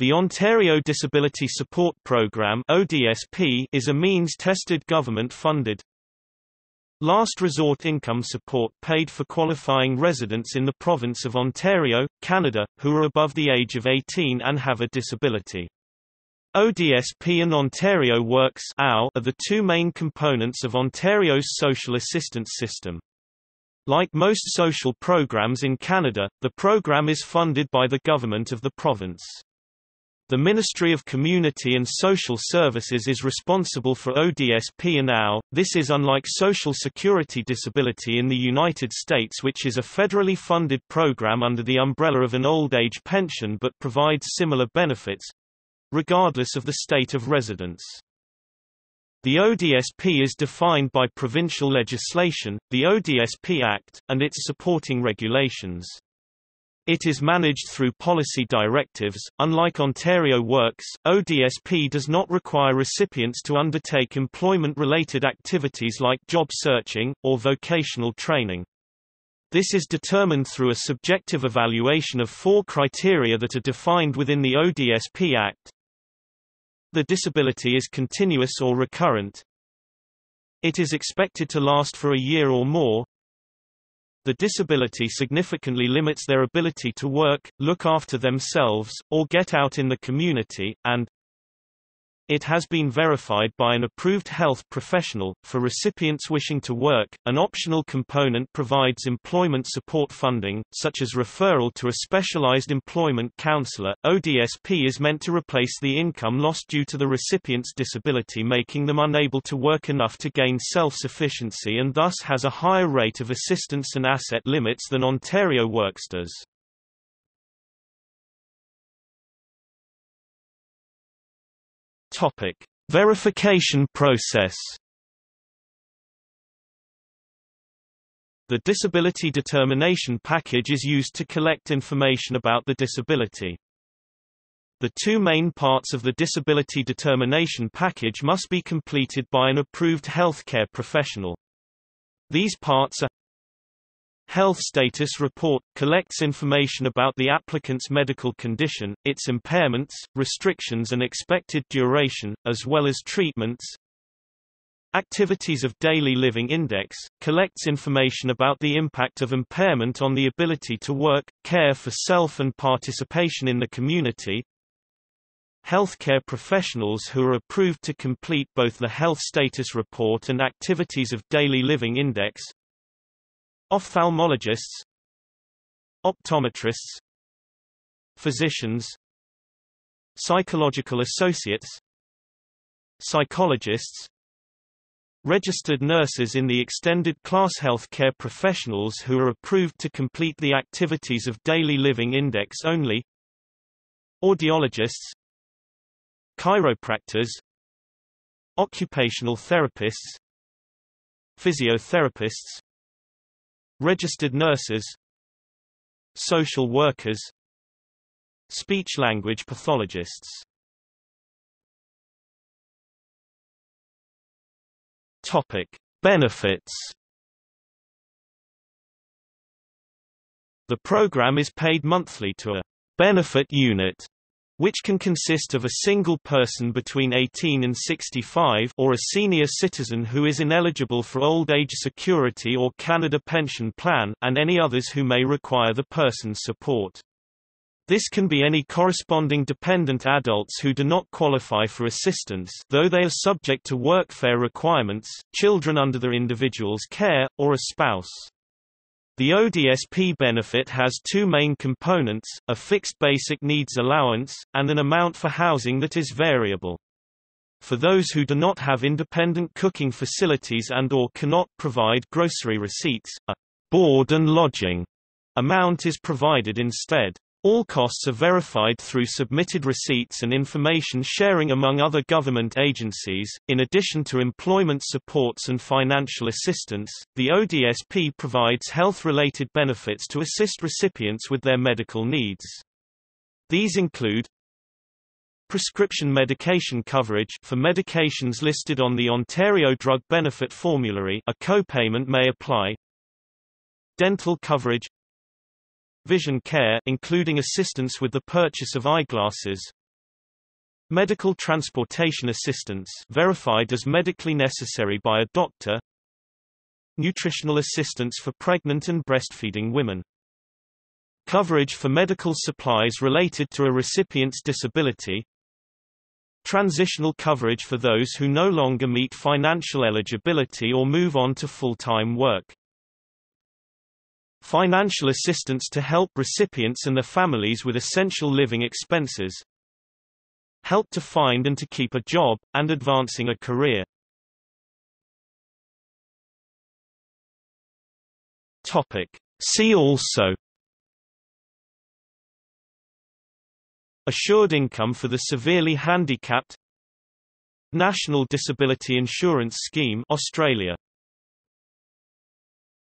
The Ontario Disability Support Programme (ODSP) is a means-tested government-funded last resort income support paid for qualifying residents in the province of Ontario, Canada, who are above the age of 18 and have a disability. ODSP and Ontario Works are the two main components of Ontario's social assistance system. Like most social programs in Canada, the program is funded by the government of the province. The Ministry of Community and Social Services is responsible for ODSP and OW. This is unlike Social Security Disability in the United States which is a federally funded program under the umbrella of an old age pension but provides similar benefits regardless of the state of residence. The ODSP is defined by provincial legislation, the ODSP Act, and its supporting regulations. It is managed through policy directives. Unlike Ontario Works, ODSP does not require recipients to undertake employment related activities like job searching, or vocational training. This is determined through a subjective evaluation of four criteria that are defined within the ODSP Act. The disability is continuous or recurrent. It is expected to last for a year or more. The disability significantly limits their ability to work, look after themselves, or get out in the community, and it has been verified by an approved health professional. For recipients wishing to work, an optional component provides employment support funding, such as referral to a specialized employment counselor. ODSP is meant to replace the income lost due to the recipient's disability, making them unable to work enough to gain self sufficiency and thus has a higher rate of assistance and asset limits than Ontario Works does. Topic: Verification process. The disability determination package is used to collect information about the disability. The two main parts of the disability determination package must be completed by an approved healthcare professional. These parts are Health Status Report – collects information about the applicant's medical condition, its impairments, restrictions and expected duration, as well as treatments. Activities of Daily Living Index – collects information about the impact of impairment on the ability to work, care for self and participation in the community. Healthcare professionals who are approved to complete both the Health Status Report and Activities of Daily Living Index Ophthalmologists Optometrists Physicians Psychological associates Psychologists Registered nurses in the extended class healthcare professionals who are approved to complete the activities of daily living index only Audiologists Chiropractors Occupational therapists Physiotherapists Registered nurses Social workers Speech-language pathologists Topic. Benefits The program is paid monthly to a benefit unit which can consist of a single person between 18 and 65 or a senior citizen who is ineligible for old age security or Canada Pension Plan and any others who may require the person's support. This can be any corresponding dependent adults who do not qualify for assistance though they are subject to workfare requirements, children under their individual's care, or a spouse. The ODSP benefit has two main components, a fixed basic needs allowance, and an amount for housing that is variable. For those who do not have independent cooking facilities and or cannot provide grocery receipts, a board and lodging amount is provided instead. All costs are verified through submitted receipts and information sharing among other government agencies. In addition to employment supports and financial assistance, the ODSP provides health related benefits to assist recipients with their medical needs. These include prescription medication coverage for medications listed on the Ontario Drug Benefit Formulary, a copayment may apply. Dental coverage vision care including assistance with the purchase of eyeglasses, Medical transportation assistance verified as medically necessary by a doctor. Nutritional assistance for pregnant and breastfeeding women. Coverage for medical supplies related to a recipient's disability. Transitional coverage for those who no longer meet financial eligibility or move on to full-time work Financial assistance to help recipients and their families with essential living expenses Help to find and to keep a job, and advancing a career. Topic. See also Assured income for the severely handicapped. National Disability Insurance Scheme Australia